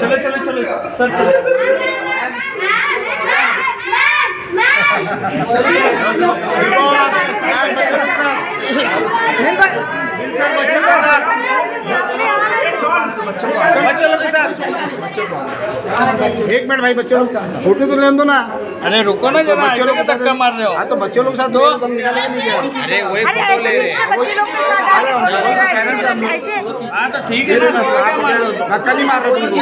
चलो चलो चलो सर चलो बच्चों के साथ। एक मिनट भाई बच्चों लोग फ़ोटो तो लेने दो ना। अरे रुको ना जरा बच्चों लोग धक्का मार रहे हो। हाँ तो बच्चों लोग साथ दो तुम निकालेंगे नहीं क्या? अरे अरे ऐसे बीच में बच्चे लोग के साथ डाल के फ़ोटो ऐसे नहीं करना ऐसे। हाँ तो ठीक है ना धक्का रहे हो नहीं मार रहे तुमको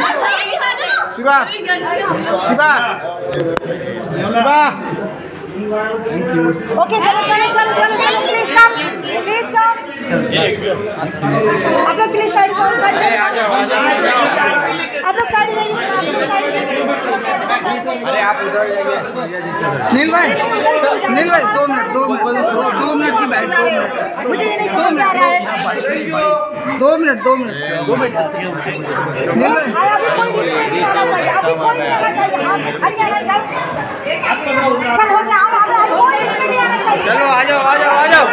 शिवा शिवा शिवा। ओके चलो चलो चलो चलो चलो प्लीज़ कम प्लीज़ कम आप लोग प्लीज़ साइड करो साइड आप लोग साइड जाइए आप लोग साइड जाइए अरे आप उधर जाइए। नील भाई नील भाई दो मिनट दो मिनट दो मिनट की बैठ। मुझे ये नहीं समझ में आ रहा है। दो मिनट दो मिनट। दो मिनट अभी कोई नहीं आना चाहिए अभी कोई नहीं आना चाहिए। आप हट जाना चल चल हो गया अब अब कोई इसमें नहीं आना चाहिए चलो आ जाओ आ जाओ आ जाओ।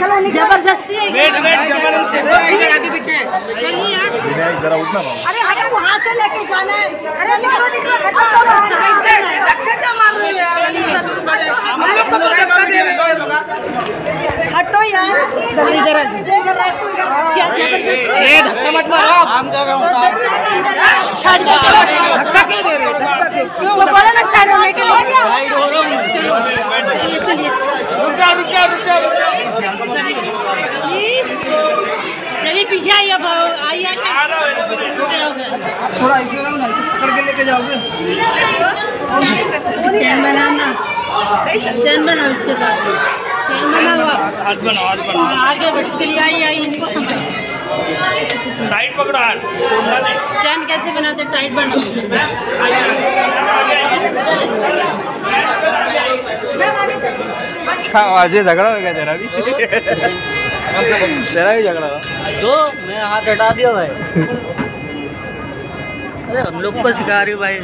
चलो ज़बरदस्ती वेट वेट ज़बरदस्ती। आगे पीछे अरे हटा। से लेके जाना है। अरे निकलो निकलो हटो हटो यार। चलो रखो इधर ए धक्का मत मारो। हम क्या धक्का क्यों दे रहे हो। वो बोला ना साइड होने के लिए। रुक जा रुक जा रुक जा रुक जा। चलिए पीछे आइए आइए आ रहा है। थोड़ा ऐसे ना ऐसे पकड़ के लेके जाओगे? चैन बनाना। चैन बनाओ इसके साथ। चैन बनाओ हाथ बनाओ हाथ बनाओ। आगे इनको समझ टाइट पकड़ो हाथ। छोड़ना नहीं चैन कैसे बनाते? टाइट बनाओ हाँ आज ये झगड़ा हो गया तेरा भी। तेरा भी झगड़ा हुआ दो मैं हाथ हटा दिया भाई। अरे हम लोग को सिखा रही हो भाई।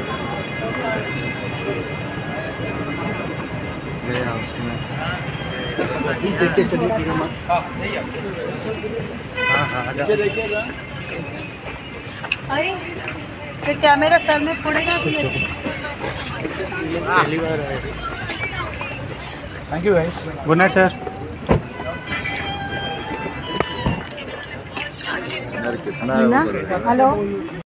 अरे फिर कैमरा सर में पड़ेगा thank you guys good night sir hello